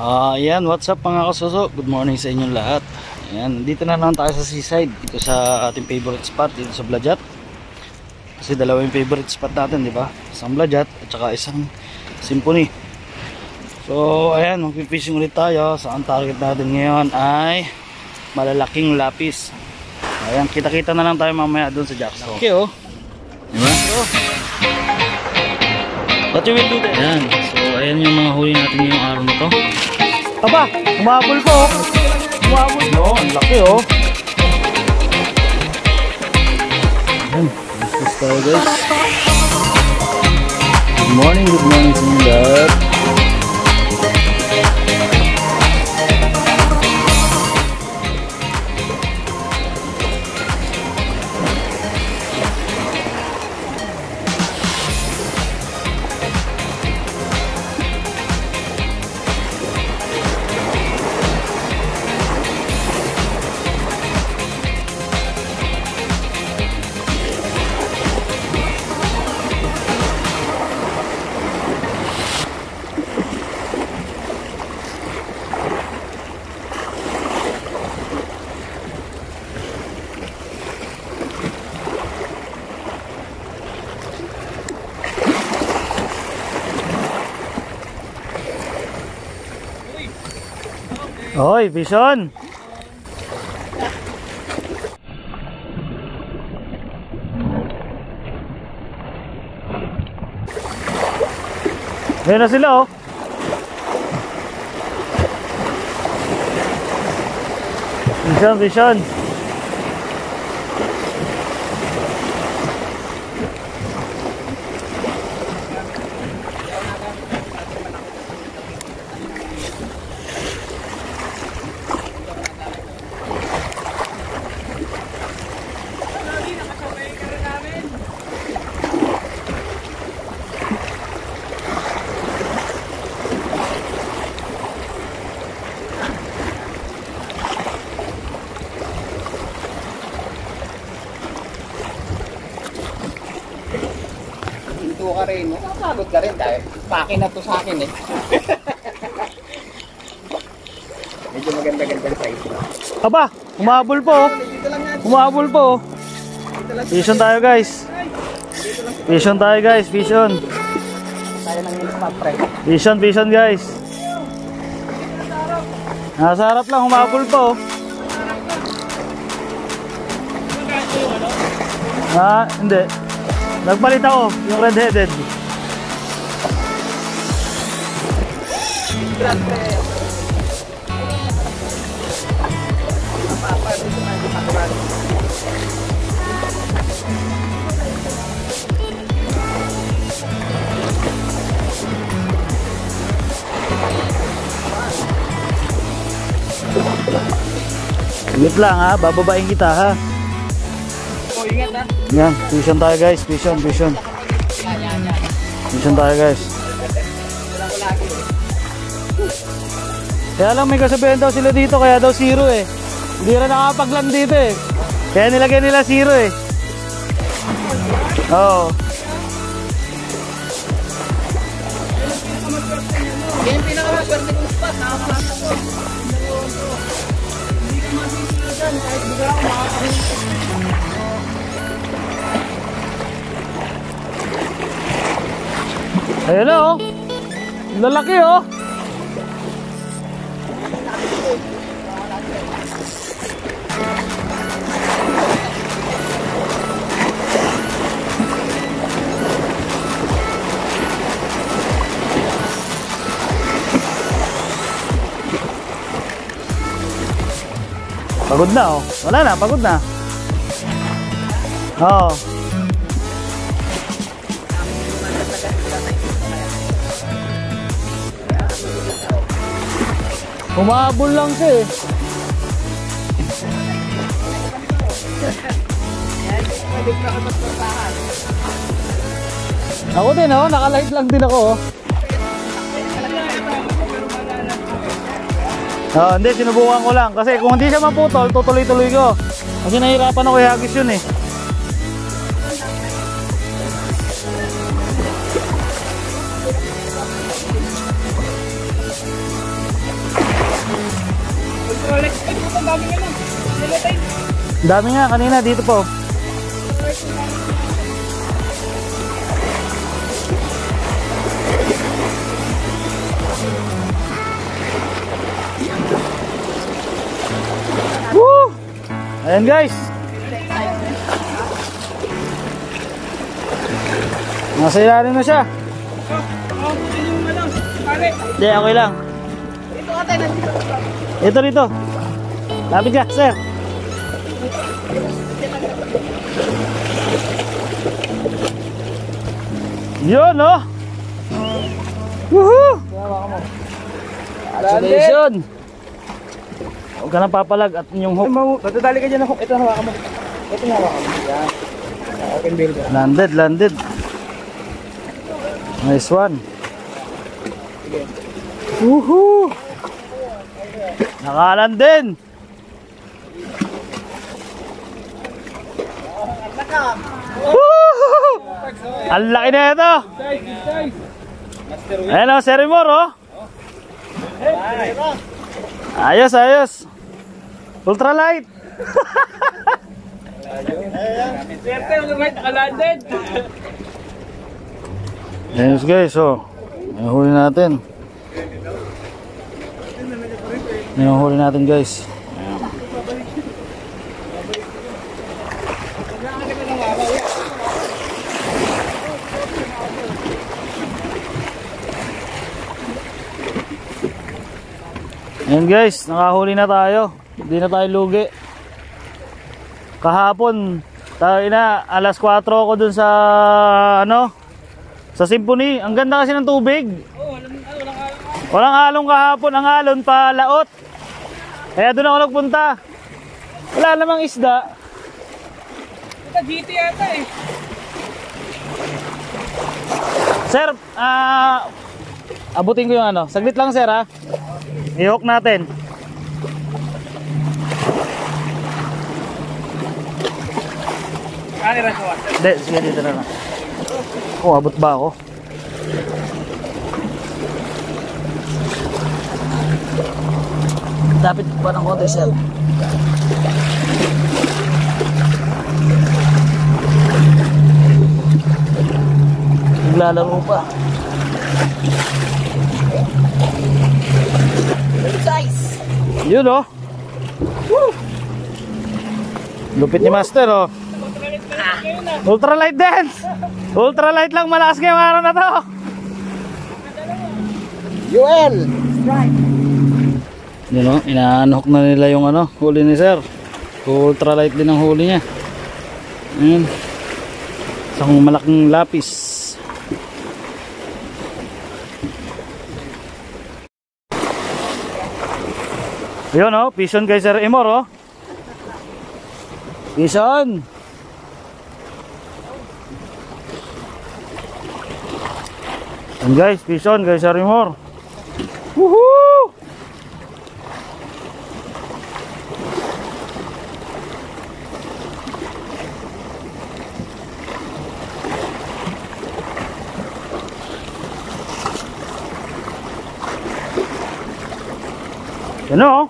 Ah, yan, what's up mga kasuso? Good morning sa inyong lahat. Ayan, dito na naman tayo sa seaside, dito sa ating favorite spot dito sa Blajat. Kasi dalawa yung favorite spot natin, di ba? Isang Blajat at saka isang Symphony. So, ayan, magpipishing ulit tayo. So, ang target natin ngayon ay malalaking lapis. Ayan, kita-kita na lang tayo mamaya doon sa Jackson. Okay, oh. Di ba? What you will do then? Ayan, so ayan yung mga huli natin ngayong araw na to. Aba, umabol po. Umabol. No, ang laki oh. Ayan, business tayo guys. Good morning, good morning sa inyo lahat. Hoy, Vision! Ayun na sila oh. Vision, Vision. Hinto ka rin. Nakapagod ka rin dahil pake na to sa akin eh. Medyo maganda-ganda yung size. Aba, umabol po. oh. Umabol po. oh. Vision tayo guys. Vision tayo guys, vision. Tayo ng spot pre. Vision, vision guys. Nasa harap lang, humabol po. oh. Ah, hindi. Nagpalit ako, yung red-headed. Wait lang ha, bababain kita ha. Oh, ingat ha. Yan, vision tayo guys, vision, vision. Vision tayo guys. Kaya lang may kasabihan daw sila dito, kaya daw zero eh. Hindi rin nakapaglan dito eh. Kaya nilagay nila zero eh. Oo. Yan yung pinakamaswerte kong spot. Nakapasok ko. Hindi ka masisira dyan. Kahit bigla ako makakaroon. Ayun na oh. Lalaki oh. Pagod na oh. Wala na, pagod na. Oo. Humabol lang siya eh. Ako din oh, nakalight lang din ako oh. Oh, hindi, sinubukan ko lang. Kasi kung hindi siya maputol, tutuloy-tuloy ko. Kasi nahirapan ako ihagis yun eh. Dami nga kanina dito po. Woo! Ayan guys. Nasa ilalim na siya. Hindi, okay lang. Ito ate. Ito rito. Lapit ka, sir. Yun, no? Woohoo! Congratulations! Huwag ka nang papalag at yung hook. Matadali ka dyan ako. Ito hawakan mo. Ito hawakan mo. Yan. Open bill ka. Landed, landed. Nice one. Woohoo! Nakalan din. Woohoo! Ang laki na ito. Ayan o, Sir Imor, oh. Ayos, ayos. Ultralight. Swerte, yung right, nakalanded. Ayos guys, oh. Yung huli natin. Yung huli natin guys. Ayan. Guys, nakahuli na tayo. Hindi na tayo lugi. Kahapon, tayo na, alas 4 ako dun sa, ano, sa Symphony. Ang ganda kasi ng tubig. Walang, alon kahapon, ang alon pa laot. Kaya doon ako nagpunta. Wala namang isda. Ito, GT yata eh. Sir, ah abutin ko yung ano. Saglit lang sir ha. I-hook natin. Hindi, sige dito na lang. Oh, abot ba ako? Dapat pa ng konti sir. Naglalaro pa. Yun oh. Woo! Lupit ni Master oh. Ultralight dance! Ultralight lang malakas ngayong araw na to. UL. Yun o, inaanok na nila yung ano, huli ni sir. Ultralight din ang huli niya. Ayun. Isang malaking lapis. Yun o, pison kay Sir Imor o. Pison. Yan guys, pison kay Sir Imor. Woohoo! Yan o.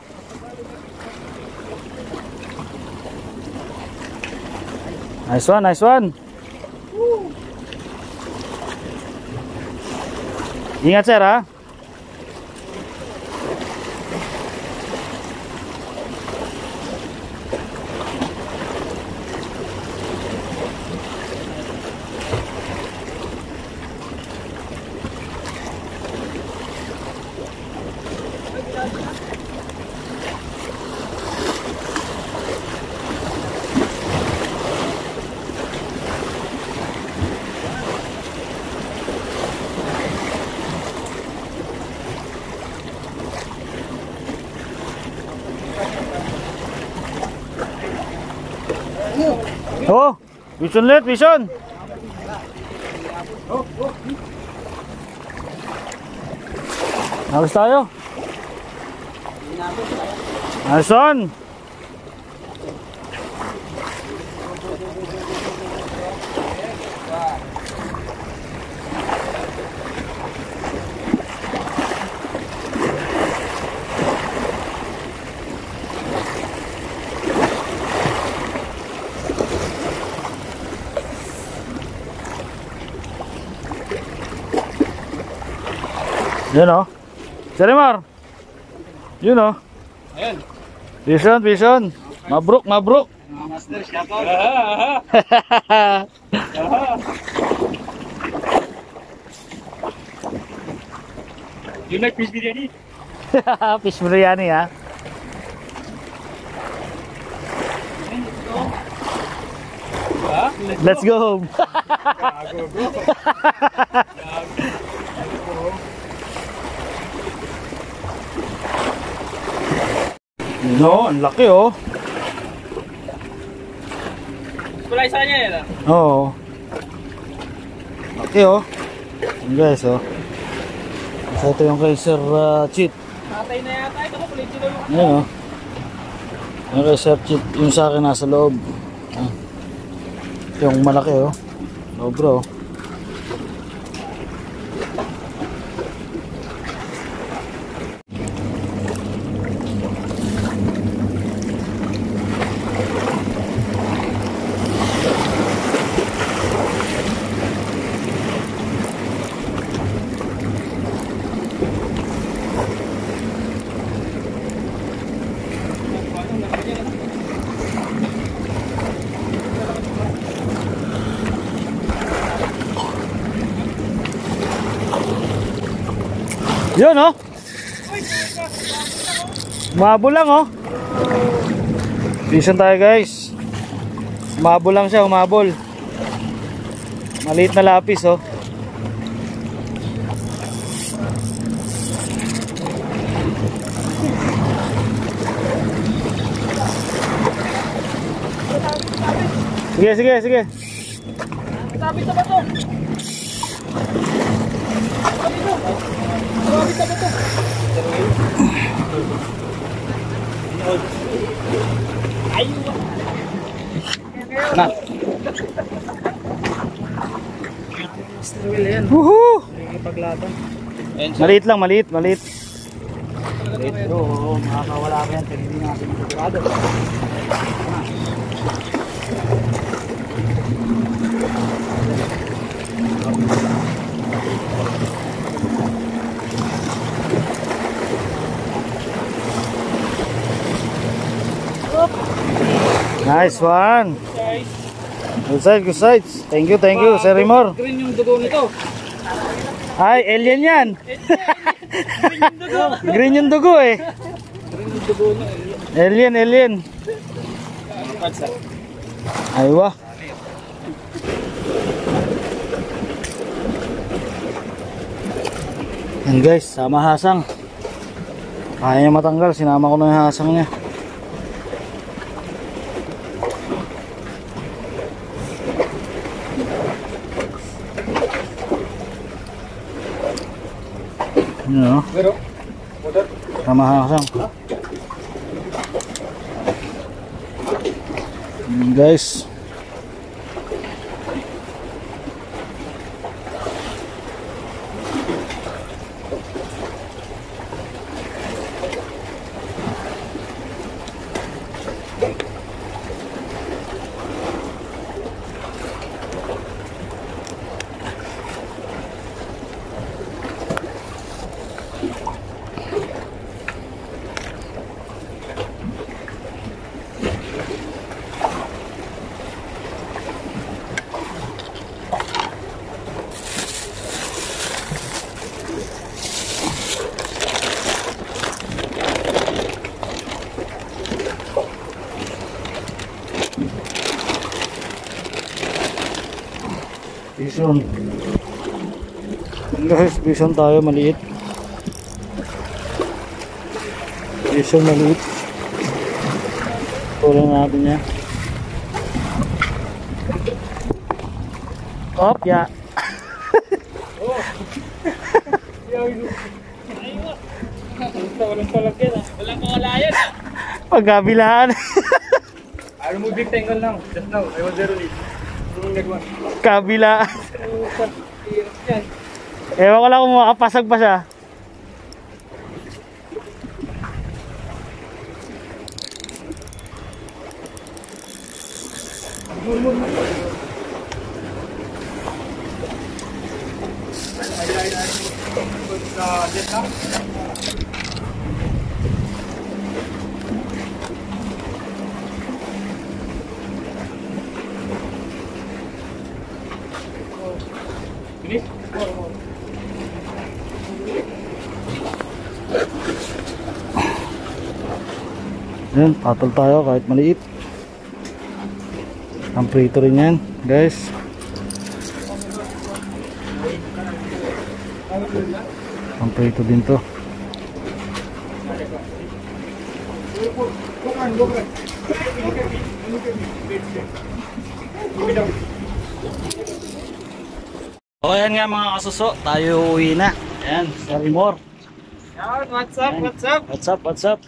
Nice one, nice one. Ingat sir. Oh, vision ulit, vision. Ayos tayo. Ayos on. Yun o. Serimar. Yun o. Ayun. Vision, vision. Mabruk, mabruk. Master, shout out. Aha, aha. Aha. You like fish biryani? Fish biryani ha. Ha? Let's go home. Gago, bro. No, ang laki oh. Kulay sa kanya yan ah. Oo. Laki oh. Yan guys oh. So ito yung kay Sir uh, Cheat. Natay na yata. Ito kulay sila yung Yan oh. Yung kay Sir Cheat, yung sa akin nasa loob. Ah. Yung malaki oh. Sobra oh. Yun oh. Umabo lang oh. Listen tayo guys. Umabol lang siya, umabol. Maliit na lapis oh. Sige, sige, sige. Bato. Na. Mr. Will yan. Woohoo! Maliit lang, maliit, maliit. Pero, oo, makakawala ka yan. Pero hindi natin sigurado. Nice one. Good side, good sides. Thank you, thank you, Sir Rimor. green yung dugo nito. Ay, alien yan. Green yung dugo. Green yung dugo eh. Green yung dugo niya. Alien, alien. Aywa. Yan guys, sama hasang. Kaya niya matanggal, sinama ko na yung hasang niya. Yun o, Pero, sama hasang. Yan guys. Vision. Guys, vision tayo maliit. Vision maliit. Kulang natin. Walang kawalayan ah. Pagkabilaan. I remove big tangle now. Just now. I was there only. Yan. Ewan ko lang kung makapasag pa siya. Naka-jet na. Bilis. More, more. Yan, patol tayo kahit maliit. Ang prito rin yan, guys. Ang prito din to. O yan nga mga kasuso, tayo uwi na. Ayan, sorry more. Yan, what's up, what's up? What's up, what's up?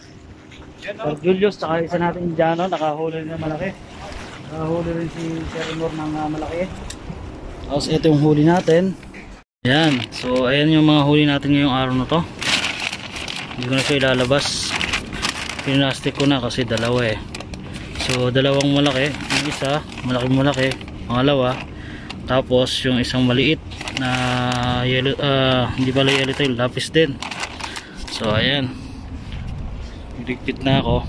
Yan Sir Julius, tsaka isa natin Indiano, nakahuli rin ng malaki. Nakahuli rin si Sir Moore ng ah, malaki. Tapos ito yung huli natin. Yan. So ayan yung mga huli natin ngayong araw na to. Hindi ko na siya ilalabas. Pinastic ko na kasi dalawa eh. So dalawang malaki. Yung isa, malaking malaki. Pangalawa. Tapos yung isang maliit na yellow, ah, hindi pala yellow tail, lapis din. So ayan. Ligpit na ako.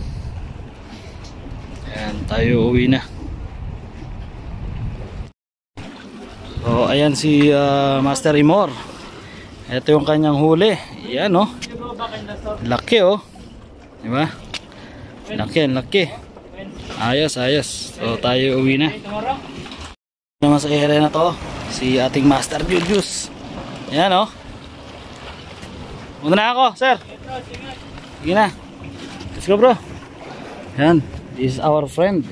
Ayan, tayo uwi na. So, ayan si ah, Master Imor. Ito yung kanyang huli. Ayan, oh. Laki, oh. Di ba? Laki, laki. Ayos, ayos. So, tayo uwi na. Naman sa area na to, si ating Master Julius. Ayan, oh. Muna na ako, sir. Sige na. Let's go, bro. Yan. This is our friend.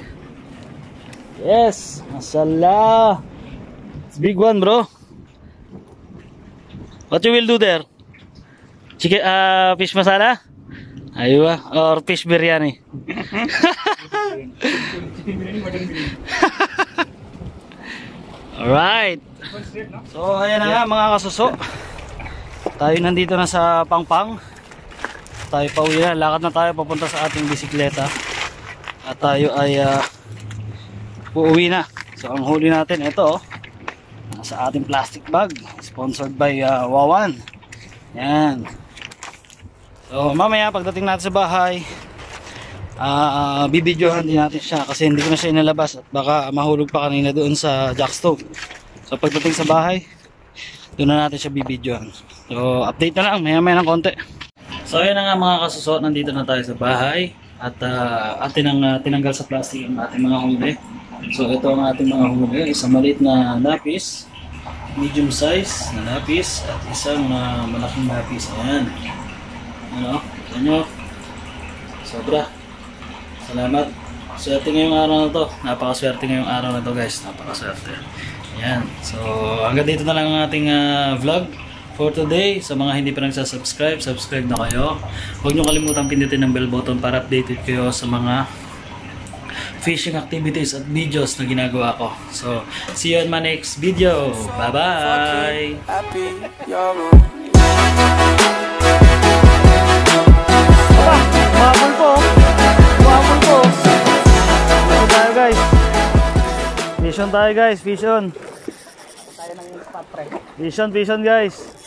Yes. Mashallah. It's big one, bro. What you will do there? Chicken, uh, fish masala? Aywa. Or fish biryani? Alright. So, ayan na nga mga kasuso. Tayo nandito na sa Pangpang. Tayo pa uwi na. Lakad na tayo papunta sa ating bisikleta. At tayo ay uh, uuwi na. So, ang huli natin, ito oh. Nasa ating plastic bag. Sponsored by uh, Wawan. Yan. So, mamaya pagdating natin sa bahay, ah uh, bibidyohan din natin siya kasi hindi ko na siya inalabas at baka mahulog pa kanina doon sa jackstone. So, pagdating sa bahay, doon na natin siya bibidyohan. So, update na lang, maya maya ng konti. So, ayun na nga mga kasuso, nandito na tayo sa bahay at uh, atin ang uh, tinanggal sa plastic ang ating mga huli. So, ito ang ating mga huli, isang maliit na napis, medium size na napis at isang uh, malaking napis. Ayan. Ano? Nyo. Sobra. Salamat. Swerte ngayong araw na to. Napakaswerte ngayong araw na to guys. Napakaswerte. Ayan. So, hanggang dito na lang ang ating ah, vlog for today. Sa mga hindi pa nagsasubscribe, subscribe na kayo. Huwag nyo kalimutang pindutin ang bell button para updated kayo sa mga fishing activities at videos na ginagawa ko. So, see you in my next video. Bye-bye! Vision tayo guys, vision. Tayo ng spot pre. Vision, vision guys.